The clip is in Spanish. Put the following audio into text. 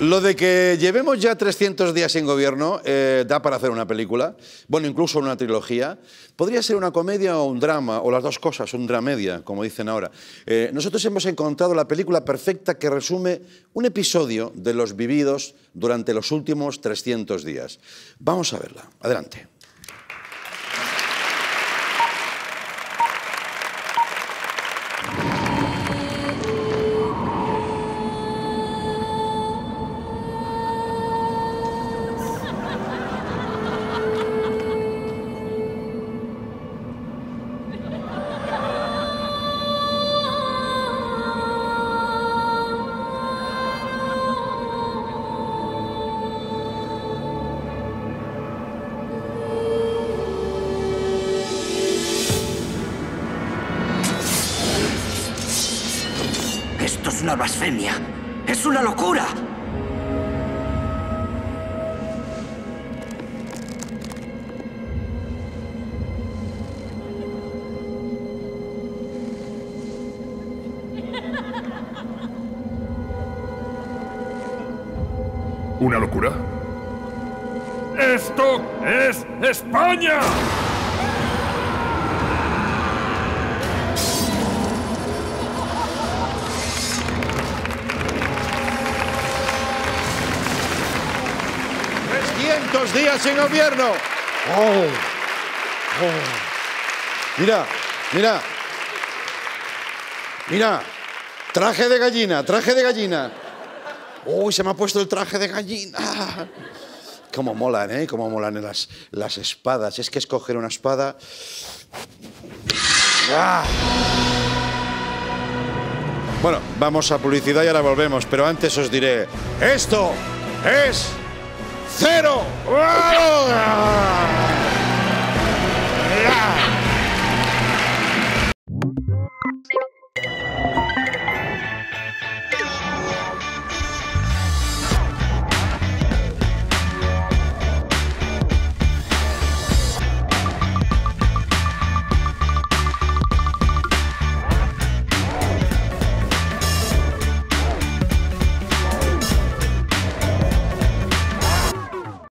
Lo de que llevemos ya 300 días sin gobierno eh, da para hacer una película, bueno, incluso una trilogía. Podría ser una comedia o un drama, o las dos cosas, un dramedia, como dicen ahora. Eh, nosotros hemos encontrado la película perfecta que resume un episodio de los vividos durante los últimos 300 días. Vamos a verla. Adelante. Esto es una blasfemia. Es una locura. ¿Una locura? ¡Esto es España! ¡300 días sin gobierno! Oh, oh. Mira, mira. Mira. Traje de gallina, traje de gallina. Uy, se me ha puesto el traje de gallina. Cómo molan, ¿eh? Cómo molan las, las espadas. Es que escoger una espada... ¡Ah! Bueno, vamos a publicidad y ahora volvemos, pero antes os diré, esto es 0. ¡Wow!